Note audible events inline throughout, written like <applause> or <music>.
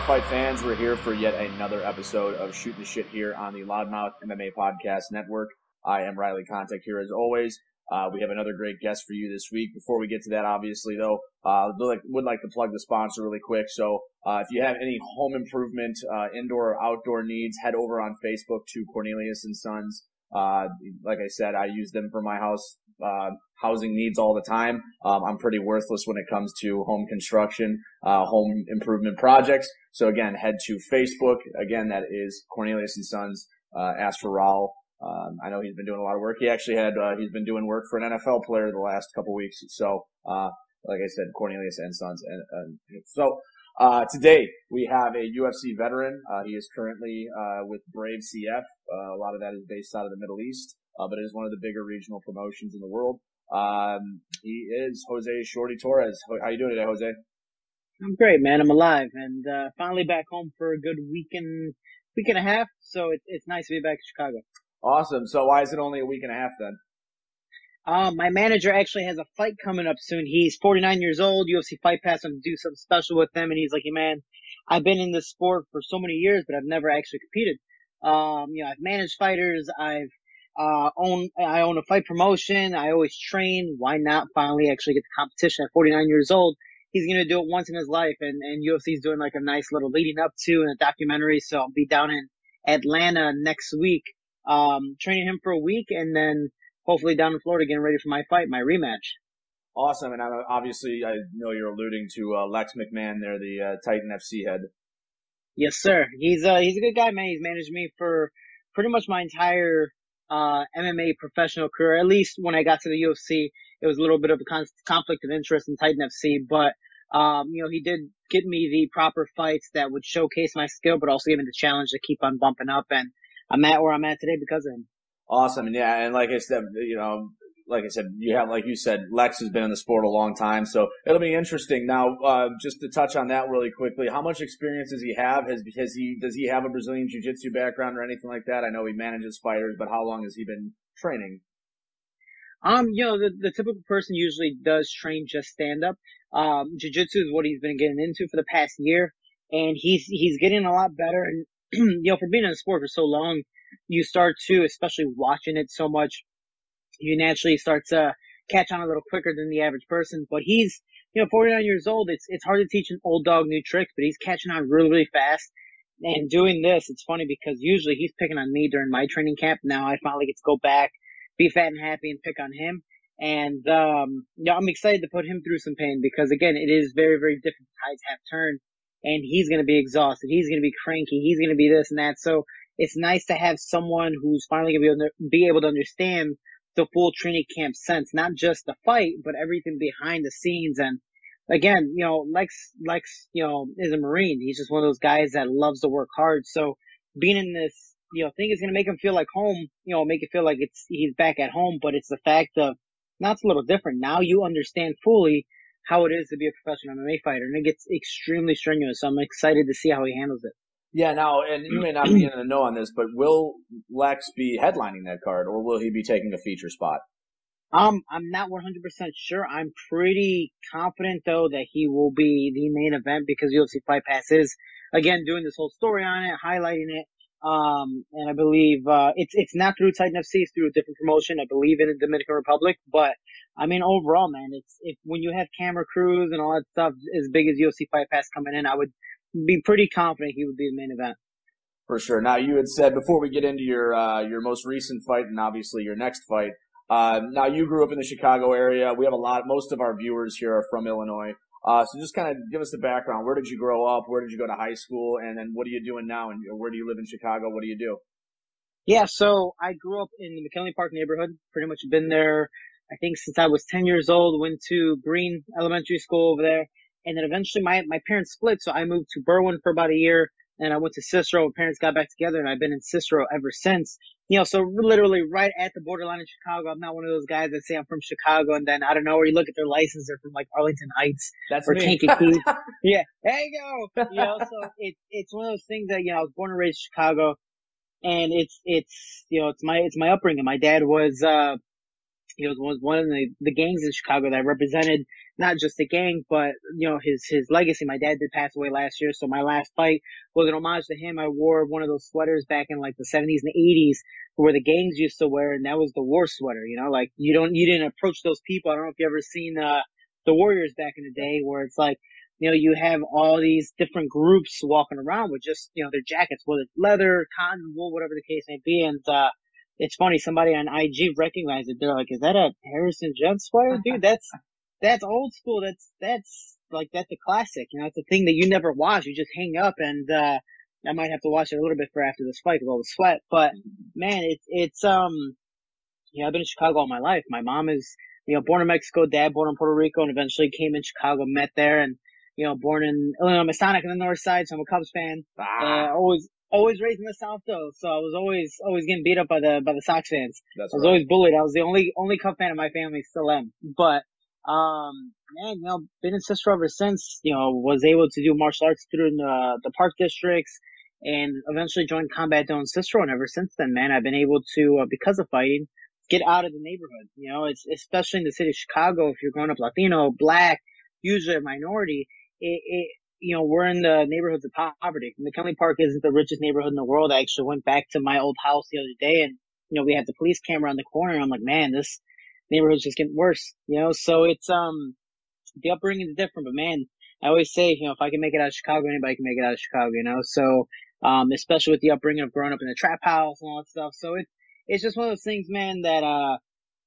Fight fans. We're here for yet another episode of Shoot the Shit here on the Loudmouth MMA Podcast Network. I am Riley Kontek here as always. Uh, we have another great guest for you this week. Before we get to that, obviously though, uh, would like to plug the sponsor really quick. So, uh, if you have any home improvement, uh, indoor or outdoor needs, head over on Facebook to Cornelius and Sons. Uh, like I said, I use them for my house, uh, housing needs all the time. Um, I'm pretty worthless when it comes to home construction, home improvement projects. So again, head to Facebook. Again, that is Cornelius and Sons. ask for Raul. Um, I know he's been doing a lot of work. He actually had uh, he's been doing work for an NFL player the last couple weeks. So, uh, like I said, Cornelius and Sons. And, and so uh, today we have a UFC veteran. Uh, he is currently uh, with Brave CF. Uh, a lot of that is based out of the Middle East, but it is one of the bigger regional promotions in the world. Um, he is Jose Shorty Torres. How you doing today, Jose? I'm great, man. I'm alive and finally back home for a good week and week and a half. So it, it's nice to be back in Chicago. Awesome. So why is it only a week and a half then? Um, my manager actually has a fight coming up soon. He's 49 years old. UFC Fight Pass want to do something special with him, and he's like, hey, "Man, I've been in this sport for so many years, but I've never actually competed. Um, you know, I've managed fighters. I've uh, own I own a fight promotion. I always train. Why not finally actually get the competition at 49 years old? He's gonna do it once in his life, and and UFC's doing like a nice little leading up to and a documentary. So I'll be down in Atlanta next week um, training him for a week and then hopefully down in Florida getting ready for my fight, my rematch. Awesome. And I obviously, I know you're alluding to uh, Lex McMahon there, the uh, Titan FC head. Yes, sir. He's uh, he's a good guy, man. He's managed me for pretty much my entire uh, MMA professional career. At least when I got to the UFC, it was a little bit of a con- conflict of interest in Titan FC, but um, you know, he did get me the proper fights that would showcase my skill, but also give me the challenge to keep on bumping up. And I'm at where I'm at today because of him. Awesome. Yeah, and like I said, you know, like I said, you have, like you said, Lex has been in the sport a long time, so it'll be interesting. Now, uh, just to touch on that really quickly, how much experience does he have? Has, has he, does he have a Brazilian Jiu-Jitsu background or anything like that? I know he manages fighters, but how long has he been training? Um, you know, the, the typical person usually does train just stand up. Um, Jiu-Jitsu is what he's been getting into for the past year, and he's, he's getting a lot better. And <clears throat> you know, for being in the sport for so long, you start to, especially watching it so much, you naturally start to catch on a little quicker than the average person. But he's, you know, 49 years old. It's, it's hard to teach an old dog new tricks, but he's catching on really, really fast. And doing this, it's funny because usually he's picking on me during my training camp. Now I finally get to go back, be fat and happy and pick on him. And, um, you know, I'm excited to put him through some pain because again, it is very, very different tides have turned and he's going to be exhausted. He's going to be cranky. He's going to be this and that. So it's nice to have someone who's finally going to, be able to understand the full training camp sense, not just the fight, but everything behind the scenes. And again, you know, Lex, Lex, you know, is a Marine. He's just one of those guys that loves to work hard. So being in this, you know, thing is going to make him feel like home, you know, make it feel like it's, he's back at home, but it's the fact of, now it's a little different. Now you understand fully how it is to be a professional MMA fighter, and it gets extremely strenuous. So I'm excited to see how he handles it. Yeah, now, and you may not be in the know on this, but will Lex be headlining that card, or will he be taking a feature spot? Um, I'm not 100% sure. I'm pretty confident though that he will be the main event because UFC Fight Pass is again doing this whole story on it, highlighting it. Um, and I believe uh, it's it's not through Titan FC, it's through a different promotion. I believe in the Dominican Republic, but I mean, overall, man, it's if when you have camera crews and all that stuff as big as UFC Fight Pass coming in, I would be pretty confident he would be the main event. For sure. Now, you had said before we get into your uh, your most recent fight and obviously your next fight. Uh, now, you grew up in the Chicago area. We have a lot. Most of our viewers here are from Illinois. Uh, so just kind of give us the background. Where did you grow up? Where did you go to high school? And then what are you doing now? And where do you live in Chicago? What do you do? Yeah, so I grew up in the McKinley Park neighborhood. Pretty much been there I think since I was 10 years old, went to Green Elementary School over there. And then eventually my, my parents split. So I moved to Berwyn for about a year and I went to Cicero. My parents got back together and I've been in Cicero ever since. You know, so literally right at the borderline of Chicago. I'm not one of those guys that say I'm from Chicago and then I don't know where you look at their license, they're from like Arlington Heights That's or me. Kankakee. <laughs> yeah, there you go. You know, so it's, it's one of those things that, you know, I was born and raised in Chicago and it's, it's, you know, it's my, it's my upbringing. My dad was, uh, he was one of the, the gangs in Chicago that represented not just the gang, but, you know, his, his legacy. My dad did pass away last year, so my last fight was an homage to him. I wore one of those sweaters back in like the 70s and 80s where the gangs used to wear, and that was the war sweater, you know, like you don't, you didn't approach those people. I don't know if you ever seen, uh, the Warriors back in the day where it's like, you know, you have all these different groups walking around with just, you know, their jackets, whether it's leather, cotton, wool, whatever the case may be. And, uh, it's funny, somebody on IG recognized it. They're like, is that a Harrison Judd sweater? Dude, that's, that's old school. That's, that's like, that's a classic. You know, it's a thing that you never wash. You just hang up and, uh, I might have to watch it a little bit for after this fight with all the sweat. But man, it's, it's, um, you know, I've been in Chicago all my life. My mom is, you know, born in Mexico, dad born in Puerto Rico, and eventually came in Chicago, met there, and you know, born in Illinois Masonic in the North Side, so I'm a Cubs fan. Ah. Uh, always, always raised in the South though, so I was always, always getting beat up by the by the Sox fans. That's I was right. always bullied. I was the only only Cub fan in my family, still am. But um, man, you know, been in Cicero ever since. You know, was able to do martial arts through the the park districts. And eventually joined Combat in Cicero, and ever since then, man, I've been able to, uh, because of fighting, get out of the neighborhood. You know, it's especially in the city of Chicago. If you're growing up Latino, black, usually a minority, it, it you know, we're in the neighborhoods of poverty. McKinley Park isn't the richest neighborhood in the world. I actually went back to my old house the other day, and you know, we have the police camera on the corner. I'm like, man, this neighborhood's just getting worse. You know, so it's um, the upbringing is different, but man, I always say, you know, if I can make it out of Chicago, anybody can make it out of Chicago. You know, so um, especially with the upbringing of growing up in a trap house and all that stuff. So it's it's just one of those things, man, that, uh,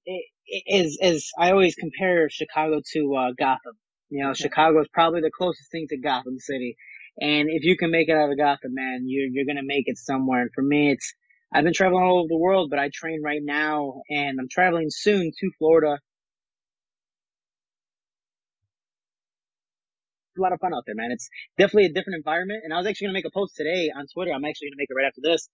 it, it is, is, I always compare Chicago to, uh, Gotham. You know, Chicago is probably the closest thing to Gotham City. And if you can make it out of Gotham, man, you're, you're gonna make it somewhere. And for me, it's, I've been traveling all over the world, but I train right now and I'm traveling soon to Florida. a lot of fun out there, man. It's definitely a different environment. And I was actually gonna make a post today on Twitter. I'm actually gonna make it right after this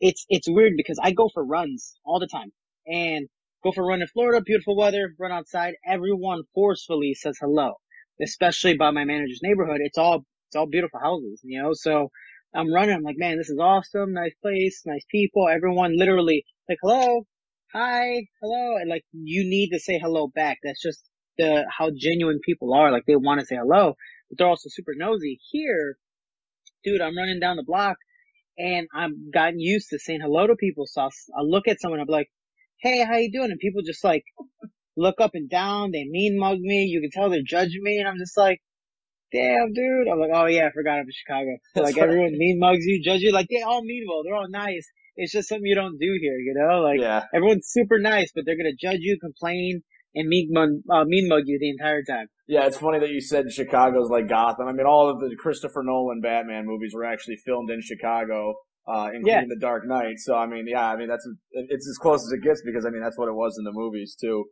it's it's weird because I go for runs all the time and go for a run in Florida, beautiful weather, run outside. Everyone forcefully says hello, especially by my manager's neighborhood. It's all it's all beautiful houses, you know. So I'm running. I'm like, man, this is awesome. Nice place, nice people. Everyone literally like, hello, hi, hello, and like you need to say hello back. That's just the how genuine people are. Like they want to say hello, but they're also super nosy. Here, dude, I'm running down the block and I've gotten used to saying hello to people. So I'll look at someone, I'm like, hey, how you doing? And people just like look up and down. They mean mug me. You can tell they're judging me. And I'm just like, damn, dude. I'm like, oh yeah, I forgot I'm in Chicago. <laughs> So, like everyone mean mugs you, judge you. Like they all mean well. They're all nice. It's just something you don't do here, you know? Like yeah. everyone's super nice, but they're going to judge you, complain, and mean mug, uh, mean mug you the entire time. Yeah, it's funny that you said Chicago's like Gotham. I mean, all of the Christopher Nolan Batman movies were actually filmed in Chicago, uh, including yeah. The Dark Knight. So, I mean, yeah, I mean, that's, it's as close as it gets because, I mean, that's what it was in the movies too.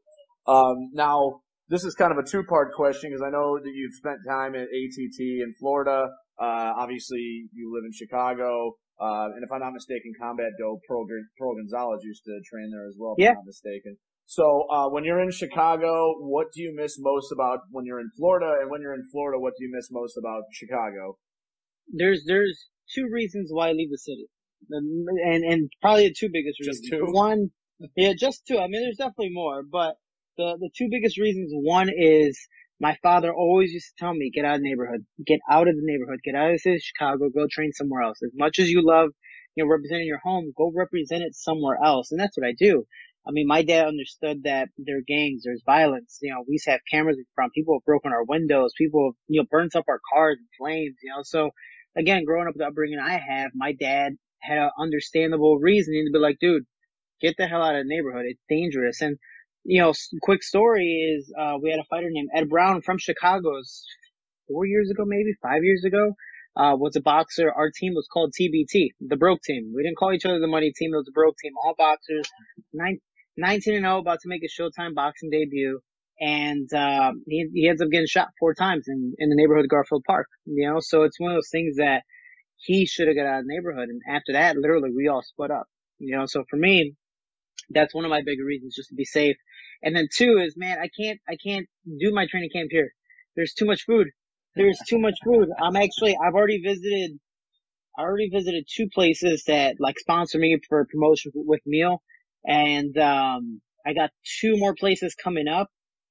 Um, now, this is kind of a two-part question because I know that you've spent time at ATT in Florida. Uh, obviously you live in Chicago. Uh, and if I'm not mistaken, Combat Dojo Pro, Pro Gonzalez used to train there as well, if yeah. I'm not mistaken. So, uh, when you're in Chicago, what do you miss most about when you're in Florida? And when you're in Florida, what do you miss most about Chicago? There's, there's two reasons why I leave the city. And, and probably the two biggest reasons. Just two? One, yeah, just two. I mean, there's definitely more, but the, the two biggest reasons, one is my father always used to tell me, get out of the neighborhood, get out of the neighborhood, get out of the city of Chicago, go train somewhere else. As much as you love, you know, representing your home, go represent it somewhere else. And that's what I do. I mean, my dad understood that there are gangs, there's violence. You know, we used to have cameras in front. People have broken our windows. People have, you know, burnt up our cars in flames, you know. So again, growing up with the upbringing I have, my dad had an understandable reasoning to be like, dude, get the hell out of the neighborhood. It's dangerous. And, you know, quick story is, uh, we had a fighter named Ed Brown from Chicago four years ago, maybe five years ago. Uh, was a boxer. Our team was called TBT, the broke team. We didn't call each other the money team. It was the broke team. All boxers. Nine, 19 and 0, about to make a Showtime boxing debut. And, uh, he, he ends up getting shot four times in, in the neighborhood of Garfield Park, you know, so it's one of those things that he should have got out of the neighborhood. And after that, literally, we all split up, you know, so for me, that's one of my bigger reasons just to be safe. And then two is, man, I can't, I can't do my training camp here. There's too much food. There's too much food. I'm actually, I've already visited, I already visited two places that like sponsor me for promotion with meal and um, I got two more places coming up.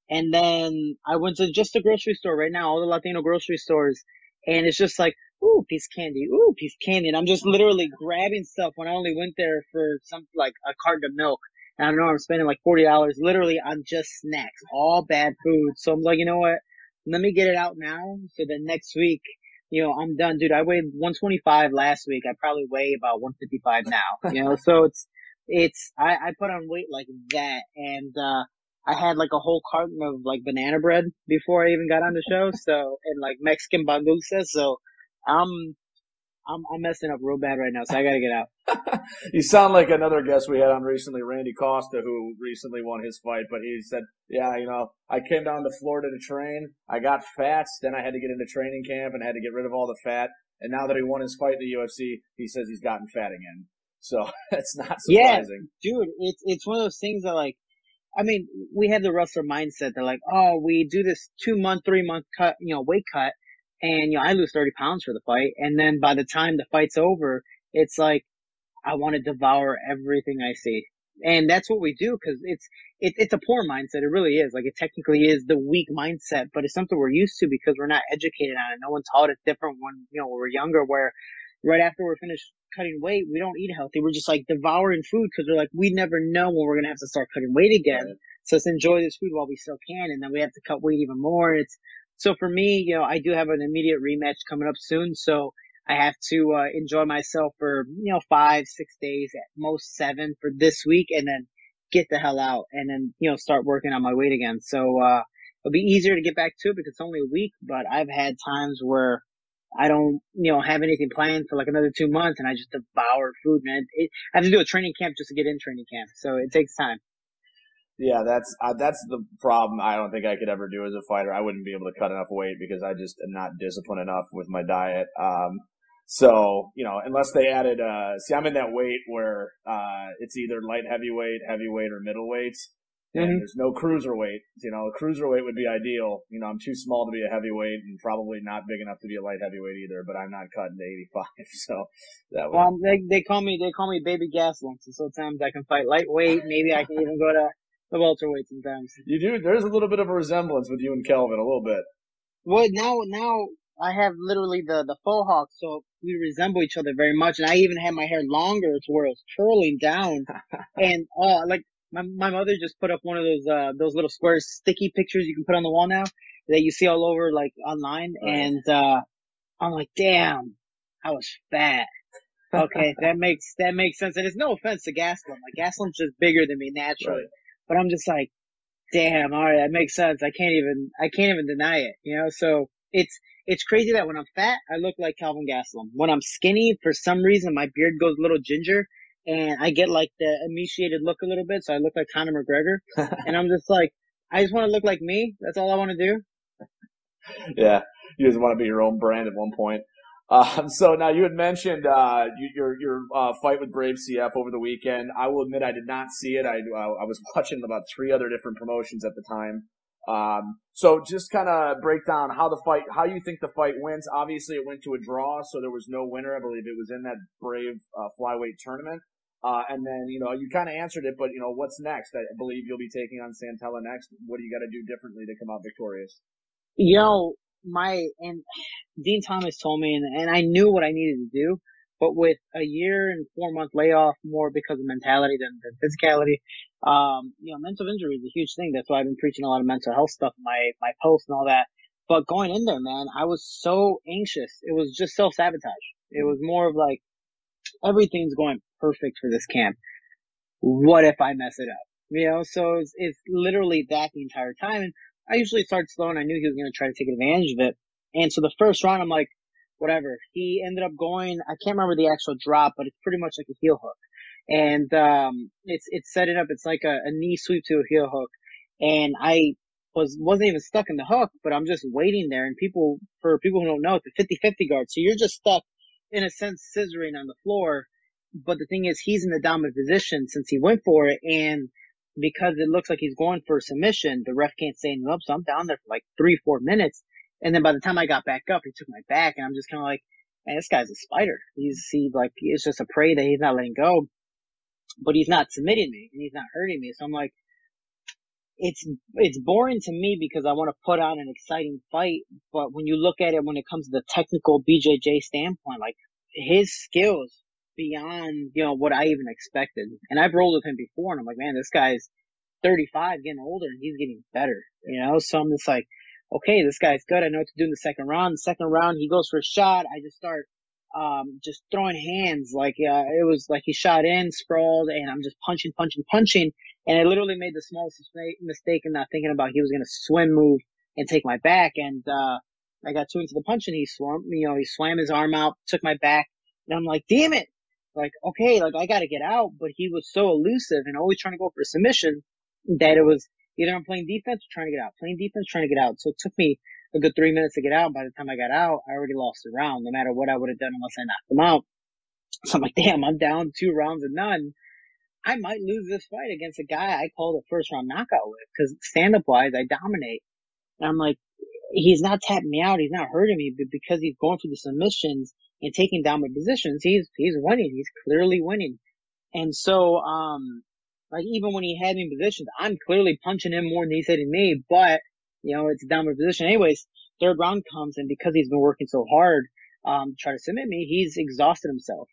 And then I went to just a grocery store right now, all the Latino grocery stores. And it's just like, ooh, piece of candy, ooh, piece of candy. And I'm just literally grabbing stuff when I only went there for something like a carton of milk. And I know I'm spending like $40 literally on just snacks, all bad food. So I'm like, you know what? Let me get it out now. So then next week, you know, I'm done, dude. I weighed 125 last week. I probably weigh about 155 now, you know, <laughs> so it's, it's, I, I put on weight like that and, uh, I had like a whole carton of like banana bread before I even got on the show. So, and like Mexican pan dulce. So I'm, I'm, I'm messing up real bad right now. So I gotta get out. <laughs> you sound like another guest we had on recently, Randy Costa, who recently won his fight, but he said, yeah, you know, I came down to Florida to train. I got fat. Then I had to get into training camp and I had to get rid of all the fat. And now that he won his fight in the UFC, he says he's gotten fat again. So <laughs> it's not surprising. Yeah, dude, it's, it's one of those things that like, I mean, we have the wrestler mindset. They're like, oh, we do this two month, three month cut, you know, weight cut. And, you know, I lose 30 pounds for the fight. And then by the time the fight's over, it's like, I want to devour everything I see. And that's what we do because it's, it, it's a poor mindset. It really is. Like it technically is the weak mindset, but it's something we're used to because we're not educated on it. No one taught us different when, you know, when we're younger where right after we're finished cutting weight, we don't eat healthy. We're just like devouring food because we're like, we never know when we're going to have to start cutting weight again. Right. So let's enjoy this food while we still can. And then we have to cut weight even more. It's, so for me, you know, I do have an immediate rematch coming up soon. So I have to, uh, enjoy myself for, you know, five, six days at most seven for this week and then get the hell out and then, you know, start working on my weight again. So, uh, it'll be easier to get back to it because it's only a week, but I've had times where I don't, you know, have anything planned for like another two months and I just devour food, man. It, I have to do a training camp just to get in training camp. So it takes time. Yeah, that's uh, that's the problem. I don't think I could ever do as a fighter. I wouldn't be able to cut enough weight because I just am not disciplined enough with my diet. Um, so you know, unless they added, uh, see, I'm in that weight where uh, it's either light heavyweight, heavyweight, or middleweight. Mm-hmm. there's no cruiserweight. You know, a cruiserweight would be ideal. You know, I'm too small to be a heavyweight and probably not big enough to be a light heavyweight either, but I'm not cutting to 85. <laughs> So that would. Well, they, they call me, they call me baby Gastelum. So sometimes I can fight lightweight. Maybe I can even go to the welterweight sometimes. You do. There's a little bit of a resemblance with you and Kelvin, a little bit. Well, now, now I have literally the, the faux hawk, so we resemble each other very much. And I even had my hair longer to where it was curling down. <laughs> and, uh, like, my, my mother just put up one of those, uh, those little square sticky pictures you can put on the wall now that you see all over, like, online. Right. And, uh, I'm like, damn, I was fat. Okay, <laughs> that makes, that makes sense. And it's no offense to Gastelum. Like, Gastelum's just bigger than me naturally. Right. But I'm just like, damn, alright, that makes sense. I can't even, I can't even deny it, you know? So it's, it's crazy that when I'm fat, I look like Kelvin Gastelum. When I'm skinny, for some reason, my beard goes a little ginger and I get like the emaciated look a little bit. So I look like Conor McGregor <laughs> and I'm just like, I just want to look like me. That's all I want to do. <laughs> Yeah. You just want to be your own brand at one point. Um, so now you had mentioned uh, your your uh, fight with Brave CF over the weekend. I will admit I did not see it. I uh, I was watching about three other different promotions at the time. Um, so just kind of break down how the fight, how you think the fight wins. Obviously, it went to a draw, so there was no winner. I believe it was in that Brave uh, flyweight tournament. Uh, and then, you know, you kind of answered it, but, you know, what's next? I believe you'll be taking on Santella next. What do you got to do differently to come out victorious? Yo, my and Dean Thomas told me, and, and I knew what I needed to do. But with a year and four month layoff, more because of mentality than, than physicality, um, you know, mental injury is a huge thing. That's why I've been preaching a lot of mental health stuff in my, my posts and all that. But going in there, man, I was so anxious. It was just self sabotage. It was more of like, everything's going perfect for this camp. What if I mess it up? You know, so it's, it's literally that the entire time. And I usually start slow and I knew he was going to try to take advantage of it. And so the first round, I'm like, whatever. He ended up going, I can't remember the actual drop, but it's pretty much like a heel hook. And, um, it's, it's setting up, it's like a, a knee sweep to a heel hook. And I was, wasn't even stuck in the hook, but I'm just waiting there. And people, for people who don't know, it's a 50-50 guard. So you're just stuck in a sense scissoring on the floor. But the thing is, he's in the dominant position since he went for it. And because it looks like he's going for a submission, the ref can't say anything up. So I'm down there for like three, four minutes. And then by the time I got back up, he took my back and I'm just kind of like, man, this guy's a spider. He's, he like, it's just a prey that he's not letting go, but he's not submitting me and he's not hurting me. So I'm like, it's it's boring to me because I want to put on an exciting fight. But when you look at it, when it comes to the technical BJJ standpoint, like his skills beyond you know what I even expected. And I've rolled with him before, and I'm like, man, this guy's 35, getting older, and he's getting better. You know, so I'm just like, okay, this guy's good. I know what to do in the second round. The second round, he goes for a shot. I just start um, just throwing hands like uh, it was like he shot in, sprawled, and I'm just punching, punching, punching, and I literally made the smallest mistake in not thinking about he was gonna swim move and take my back, and uh, I got too into the punch, and he swam, you know, he swam his arm out, took my back, and I'm like, damn it, like okay, like I gotta get out, but he was so elusive and always trying to go for submission that it was either I'm playing defense or trying to get out, playing defense, trying to get out. So it took me a good three minutes to get out. By the time I got out, I already lost the round, no matter what I would have done unless I knocked him out. So I'm like, damn, I'm down two rounds and none. I might lose this fight against a guy I called a first round knockout with because stand up wise, I dominate. And I'm like, he's not tapping me out. He's not hurting me, but because he's going through the submissions and taking down my positions, he's, he's winning. He's clearly winning. And so, um, like even when he had me in positions, I'm clearly punching him more than he's hitting me, but you know, it's a downward position. Anyways, third round comes and because he's been working so hard, um, to try to submit me, he's exhausted himself.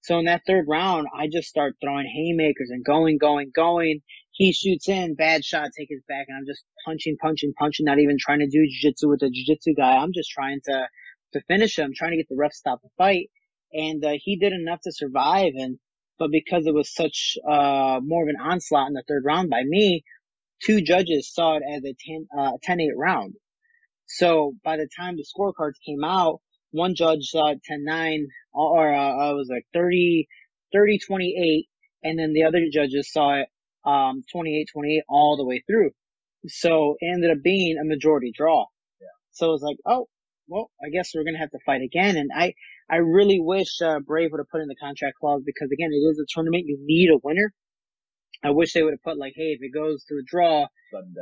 So in that third round, I just start throwing haymakers and going, going, going. He shoots in, bad shot, take his back, and I'm just punching, punching, punching, not even trying to do jiu-jitsu with the jiu-jitsu guy. I'm just trying to, to finish him, trying to get the ref to stop the fight. And, uh, he did enough to survive. And, but because it was such, uh, more of an onslaught in the third round by me, two judges saw it as a 10, uh, 10-8 round. So by the time the scorecards came out, one judge saw it 10-9 or, uh, it was like 30, 30-28 and then the other judges saw it, um, 28-28 all the way through. So it ended up being a majority draw. Yeah. So it was like, oh, well, I guess we're going to have to fight again. And I, I really wish, uh, Brave would have put in the contract clause because again, it is a tournament. You need a winner. I wish they would have put like, hey, if it goes to a draw,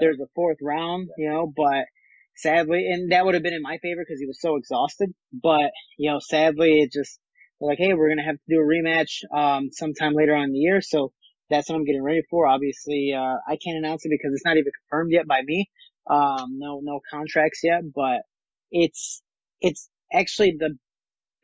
there's a fourth round, yeah. you know, but sadly, and that would have been in my favor because he was so exhausted. But, you know, sadly, it just, like, hey, we're going to have to do a rematch, um, sometime later on in the year. So that's what I'm getting ready for. Obviously, uh, I can't announce it because it's not even confirmed yet by me. Um, no, no contracts yet, but it's, it's actually the,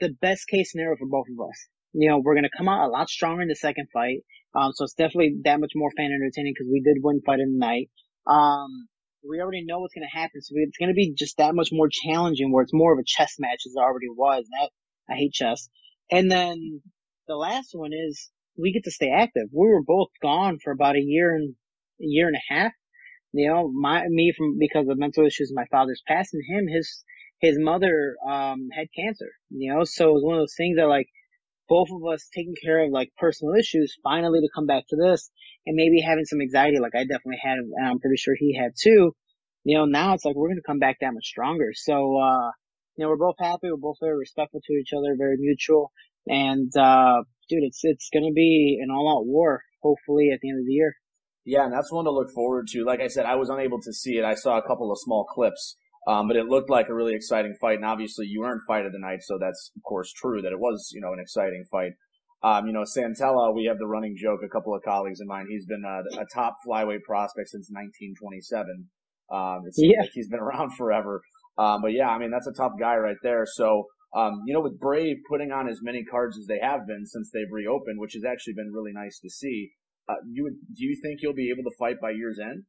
the best case scenario for both of us. You know, we're going to come out a lot stronger in the second fight. Um, so it's definitely that much more fan entertaining because we did win fight in the night. Um, we already know what's going to happen. So it's going to be just that much more challenging where it's more of a chess match as it already was. That, I hate chess. And then the last one is we get to stay active. We were both gone for about a year and a year and a half. You know, my, me from, because of mental issues, my father's passing him, his, his mother, um, had cancer, you know, so it was one of those things that like, both of us taking care of like personal issues, finally to come back to this and maybe having some anxiety like I definitely had and I'm pretty sure he had too. You know, now it's like we're gonna come back that much stronger. So uh you know, we're both happy, we're both very respectful to each other, very mutual. And uh dude, it's it's gonna be an all out war, hopefully at the end of the year. Yeah, and that's one to look forward to. Like I said, I was unable to see it. I saw a couple of small clips. Um, but it looked like a really exciting fight, and obviously you earned fight of the night, so that's of course true that it was, you know, an exciting fight. Um, you know, Santella, we have the running joke, a couple of colleagues of mine, he's been a, a top flyweight prospect since 1927. Um, it seems yeah. like he's been <laughs> around forever. Um, but yeah, I mean, that's a tough guy right there. So, um, you know, with Brave putting on as many cards as they have been since they've reopened, which has actually been really nice to see, uh, you would, do you think you'll be able to fight by year's end?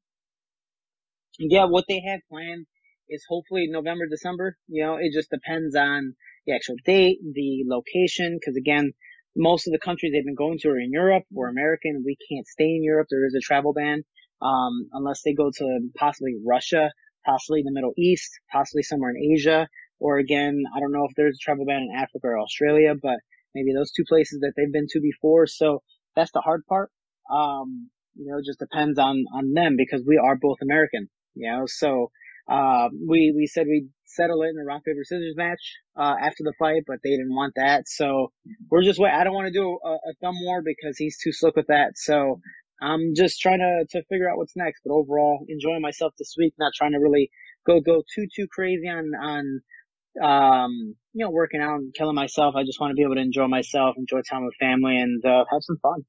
Yeah, what they have planned is hopefully November, December. You know, it just depends on the actual date, the location, because again, most of the countries they've been going to are in Europe. We're American. We can't stay in Europe. There is a travel ban, um, unless they go to possibly Russia, possibly the Middle East, possibly somewhere in Asia, or again, I don't know if there's a travel ban in Africa or Australia, but maybe those two places that they've been to before. So that's the hard part. Um, you know, it just depends on, on them because we are both American, you know, so, uh, we, we said we'd settle it in a rock, paper, scissors match, uh, after the fight, but they didn't want that. So we're just wait. I don't want to do a, a thumb war because he's too slick with that. So I'm just trying to, to figure out what's next, but overall enjoying myself this week, not trying to really go, go too, too crazy on, on, um, you know, working out and killing myself. I just want to be able to enjoy myself, enjoy time with family and, uh, have some fun.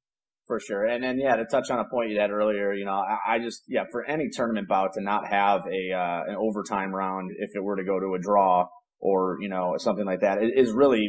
For sure. And then, yeah, to touch on a point you had earlier, you know, I, I just, yeah, for any tournament bout to not have a, uh, an overtime round if it were to go to a draw or, you know, something like that is really,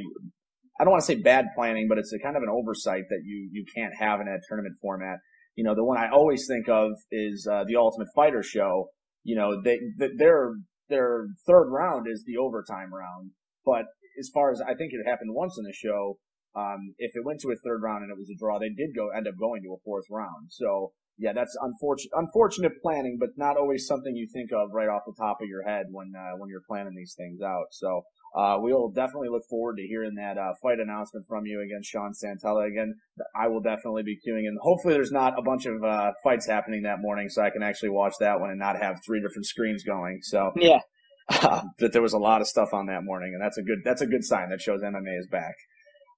I don't want to say bad planning, but it's a kind of an oversight that you, you can't have in a tournament format. You know, the one I always think of is, uh, the Ultimate Fighter show. You know, they, their, their third round is the overtime round. But as far as I think it happened once in the show, um, if it went to a third round and it was a draw, they did go end up going to a fourth round. So yeah, that's unfortunate, unfortunate planning, but not always something you think of right off the top of your head when uh, when you're planning these things out. So uh, we will definitely look forward to hearing that uh, fight announcement from you against Sean Santella again. I will definitely be queuing in. Hopefully, there's not a bunch of uh, fights happening that morning, so I can actually watch that one and not have three different screens going. So yeah. <laughs> that there was a lot of stuff on that morning, and that's a good that's a good sign that shows MMA is back.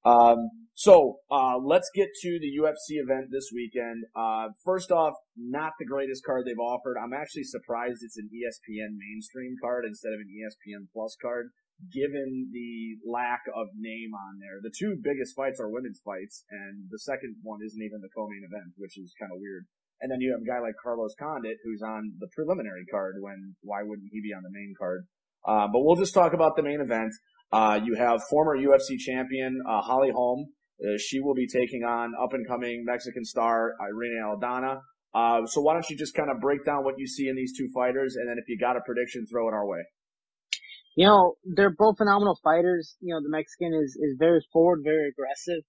Um, so uh, let's get to the UFC event this weekend. Uh, first off, not the greatest card they've offered. I'm actually surprised it's an ESPN mainstream card instead of an ESPN Plus card, given the lack of name on there. The two biggest fights are women's fights, and the second one isn't even the co-main event, which is kind of weird. And then you have a guy like Carlos Condit who's on the preliminary card. When why wouldn't he be on the main card? Uh, but we'll just talk about the main event. Uh, you have former UFC champion uh, Holly Holm. Uh, she will be taking on up and coming Mexican star Irene Aldana. Uh, so why don't you just kind of break down what you see in these two fighters, and then if you got a prediction, throw it our way. You know, they're both phenomenal fighters. You know, the Mexican is is very forward, very aggressive.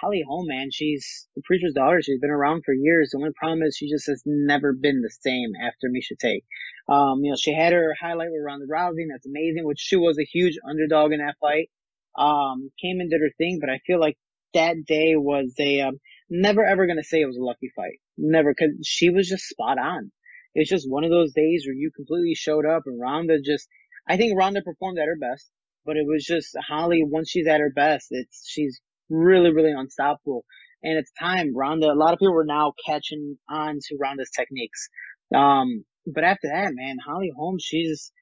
Holly Holm, man, she's the preacher's daughter. She's been around for years. The only problem is she just has never been the same after Miesha Tate. Um, you know, she had her highlight with Ronda Rousey. That's amazing, which she was a huge underdog in that fight. Um, came and did her thing, but I feel like that day was a, um, never ever gonna say it was a lucky fight. Never, cause she was just spot on. It's just one of those days where you completely showed up and Ronda just, I think Ronda performed at her best, but it was just Holly, once she's at her best, it's, she's really, really unstoppable. And it's time, Ronda, a lot of people are now catching on to Ronda's techniques. Um, but after that, man, Holly Holmes, she's,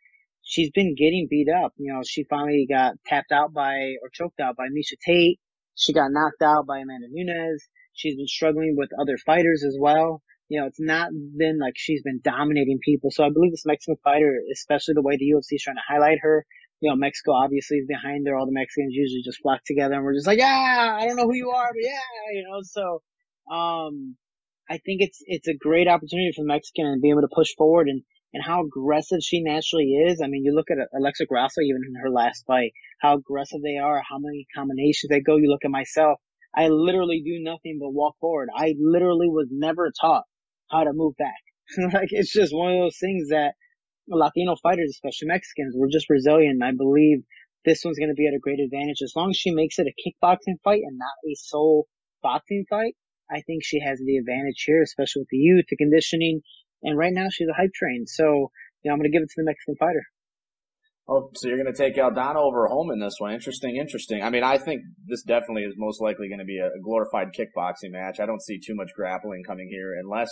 she's been getting beat up. You know, she finally got tapped out by, or choked out by Miesha Tate. She got knocked out by Amanda Nunes. She's been struggling with other fighters as well. You know, it's not been like she's been dominating people. So I believe this Mexican fighter, especially the way the UFC is trying to highlight her, you know, Mexico obviously is behind there. All the Mexicans usually just flock together and we're just like, yeah, I don't know who you are, but yeah, you know, so, um, I think it's, it's a great opportunity for the Mexican and be able to push forward and, and how aggressive she naturally is. I mean, you look at Alexa Grasso even in her last fight, how aggressive they are, how many combinations they go. You look at myself. I literally do nothing but walk forward. I literally was never taught how to move back. <laughs> like it's just one of those things that Latino fighters, especially Mexicans, were just resilient. I believe this one's going to be at a great advantage. As long as she makes it a kickboxing fight and not a sole boxing fight, I think she has the advantage here, especially with the youth, the conditioning, and right now she's a hype train. So, you know, I'm going to give it to the Mexican fighter. Oh, so you're going to take Aldana over Holm in this one. Interesting, interesting. I mean, I think this definitely is most likely going to be a glorified kickboxing match. I don't see too much grappling coming here unless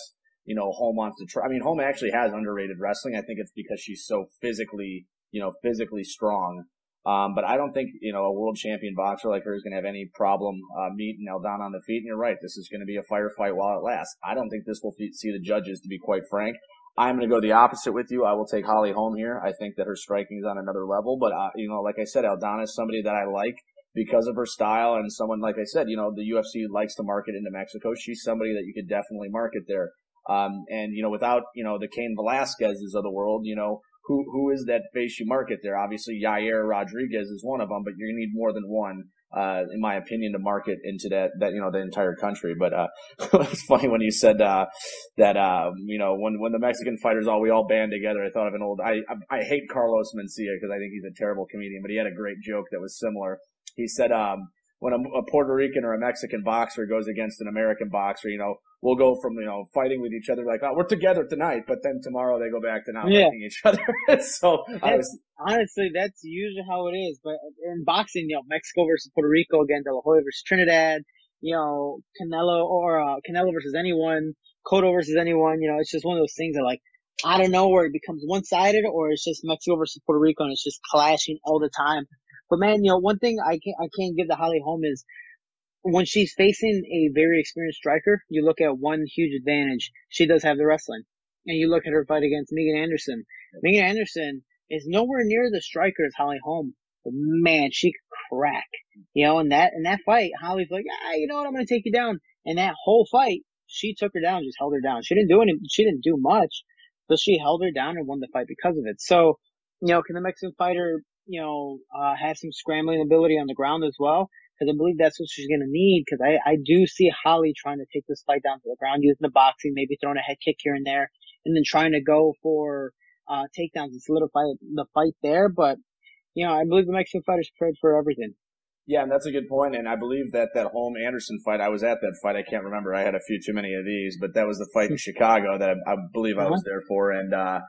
you know, Holm wants to try. I mean, Holm actually has underrated wrestling. I think it's because she's so physically, you know, physically strong. Um, but I don't think, you know, a world champion boxer like her is going to have any problem, uh, meeting Aldana on the feet. And you're right. This is going to be a firefight while it lasts. I don't think this will see the judges, to be quite frank. I'm going to go the opposite with you. I will take Holly Holm here. I think that her striking is on another level. But, uh, you know, like I said, Aldana is somebody that I like because of her style and someone, like I said, you know, the UFC likes to market into Mexico. She's somebody that you could definitely market there. Um, and you know, without you know the Cain Velasquez's of the world, you know, who who is that face you market there? Obviously, Yair Rodriguez is one of them, but you need more than one, uh, in my opinion, to market into that that you know the entire country. But uh, <laughs> it's funny when you said uh, that um, you know when when the Mexican fighters all we all band together. I thought of an old. I I, I hate Carlos Mencia because I think he's a terrible comedian, but he had a great joke that was similar. He said, um, when a, a Puerto Rican or a Mexican boxer goes against an American boxer, you know, we'll go from, you know, fighting with each other like, oh, we're together tonight, but then tomorrow they go back to not yeah. liking each other. <laughs> so was, honestly, that's usually how it is. But in boxing, you know, Mexico versus Puerto Rico again, De La Hoya versus Trinidad, you know, Canelo or, uh, Canelo versus anyone, Cotto versus anyone, you know, it's just one of those things that like, I don't know where it becomes one-sided or it's just Mexico versus Puerto Rico and it's just clashing all the time. But man, you know, one thing I can't, I can't give the Holly Holm is when she's facing a very experienced striker, you look at one huge advantage. She does have the wrestling. And you look at her fight against Megan Anderson. Megan Anderson is nowhere near the striker as Holly Holm. But man, she could crack. You know, in that, in that fight, Holly's like, ah, you know what, I'm gonna take you down. And that whole fight, she took her down, just held her down. She didn't do any, she didn't do much, but she held her down and won the fight because of it. So, you know, can the Mexican fighter, you know, uh, have some scrambling ability on the ground as well? Cause I believe that's what she's going to need. Cause I, I do see Holly trying to take this fight down to the ground using the boxing, maybe throwing a head kick here and there, and then trying to go for, uh, takedowns and solidify the fight there. But, you know, I believe the Mexican fighter's prepared for everything. Yeah, and that's a good point. And I believe that that Holm Anderson fight, I was at that fight. I can't remember. I had a few too many of these, but that was the fight in Chicago that I, I believe uh-huh. I was there for. And, uh,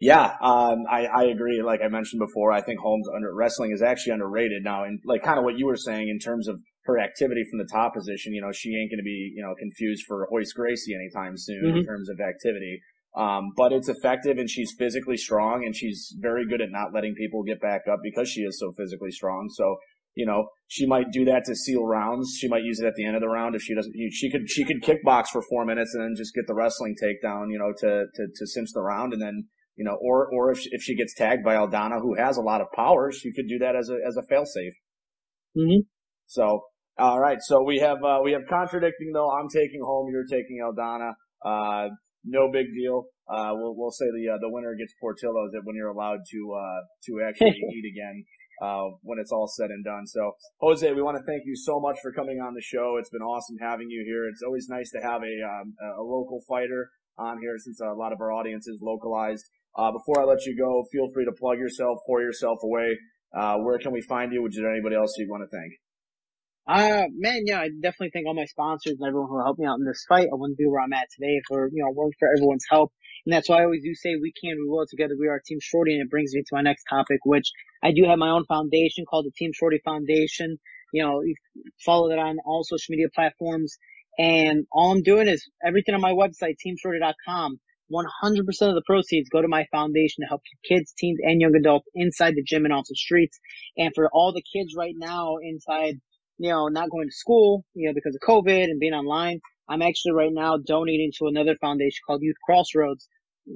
yeah, um, I, I agree. Like I mentioned before, I think Holm's under wrestling is actually underrated now. And like kind of what you were saying in terms of her activity from the top position, you know, she ain't going to be, you know, confused for Royce Gracie anytime soon mm-hmm. in terms of activity. Um, but it's effective and she's physically strong and she's very good at not letting people get back up because she is so physically strong. So you know, she might do that to seal rounds. She might use it at the end of the round if she doesn't. She could she could kickbox for four minutes and then just get the wrestling takedown, you know, to to to cinch the round, and then you know, or or if she, if she gets tagged by Aldana, who has a lot of power, she could do that as a as a failsafe. Mm-hmm. So all right, so we have uh, we have contradicting though. I'm taking Holm, you're taking Aldana. Uh, no big deal. Uh, we'll we'll say the uh, the winner gets Portillo's when you're allowed to uh, to actually <laughs> eat again uh, when it's all said and done. So, Jose, we want to thank you so much for coming on the show. It's been awesome having you here. It's always nice to have a, um, a local fighter on here since a lot of our audience is localized. Uh, before I let you go, feel free to plug yourself, pour yourself away. Uh, where can we find you? Would you anybody else you want to thank? Uh, man, yeah, I definitely thank all my sponsors and everyone who helped me out in this fight. I wouldn't be where I'm at today for, you know, weren't for everyone's help. And that's why I always do say we can, we will together. We are Team Shorty. And it brings me to my next topic, which I do have my own foundation called the Team Shorty Foundation. You know, you follow that on all social media platforms. And all I'm doing is everything on my website, teamshorty.com. 100% of the proceeds go to my foundation to help kids, teens, and young adults inside the gym and off the streets. And for all the kids right now inside, you know, not going to school, you know, because of COVID and being online, I'm actually right now donating to another foundation called Youth Crossroads,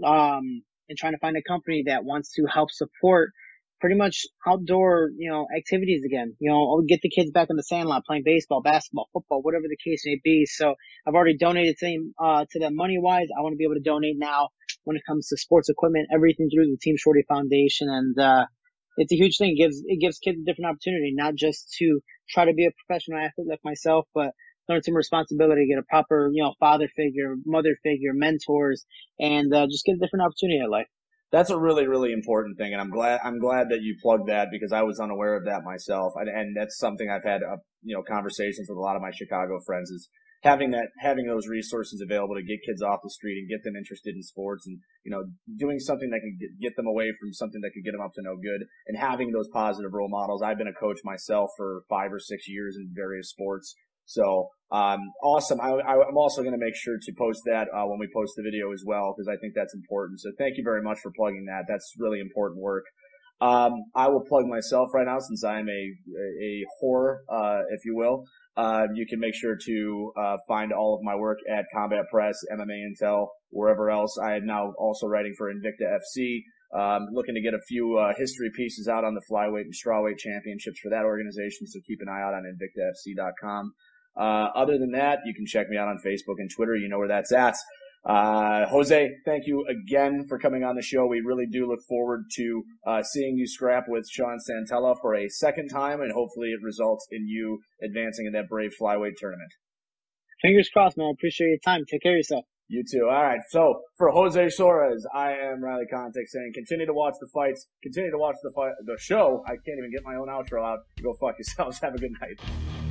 um, and trying to find a company that wants to help support pretty much outdoor, you know, activities again. You know, get the kids back in the sandlot playing baseball, basketball, football, whatever the case may be. So I've already donated to them, uh, to them money wise. I want to be able to donate now when it comes to sports equipment, everything through the Team Shorty Foundation. And, uh, it's a huge thing. It gives, it gives kids a different opportunity, not just to try to be a professional athlete like myself, but learn some responsibility, get a proper, you know, father figure, mother figure, mentors, and uh, just get a different opportunity in life. That's a really, really important thing, and I'm glad I'm glad that you plugged that because I was unaware of that myself, and, and that's something I've had, uh, you know, conversations with a lot of my Chicago friends is having that having those resources available to get kids off the street and get them interested in sports and you know doing something that can get them away from something that could get them up to no good and having those positive role models. I've been a coach myself for five or six years in various sports so um, awesome. I, am also going to make sure to post that uh, when we post the video as well because I think that's important. So thank you very much for plugging that. That's really important work. Um, I will plug myself right now since I'm a a whore, uh, if you will. Uh, you can make sure to uh, find all of my work at Combat Press, MMA Intel, wherever else. I am now also writing for Invicta FC. Um, looking to get a few uh, history pieces out on the flyweight and strawweight championships for that organization, so keep an eye out on invictafc.com. Uh, other than that, you can check me out on Facebook and Twitter. You know where that's at. Uh, Jose, thank you again for coming on the show. We really do look forward to uh, seeing you scrap with Sean Santella for a second time, and hopefully it results in you advancing in that Brave Flyweight tournament. Fingers crossed, man. I appreciate your time. Take care of yourself. You too. All right. So for Jose Torres, I am Riley Kontek saying continue to watch the fights, continue to watch the fight, the show. I can't even get my own outro out. Go fuck yourselves. <laughs> Have a good night.